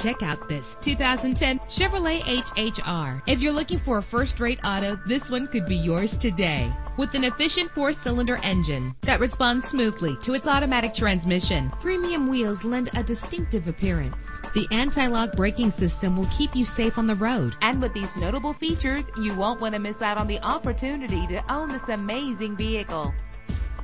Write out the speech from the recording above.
Check out this 2010 Chevrolet HHR. If you're looking for a first-rate auto, this one could be yours today. With an efficient four-cylinder engine that responds smoothly to its automatic transmission, premium wheels lend a distinctive appearance. The anti-lock braking system will keep you safe on the road. And with these notable features, you won't want to miss out on the opportunity to own this amazing vehicle